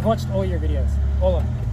I've watched all your videos, all of them.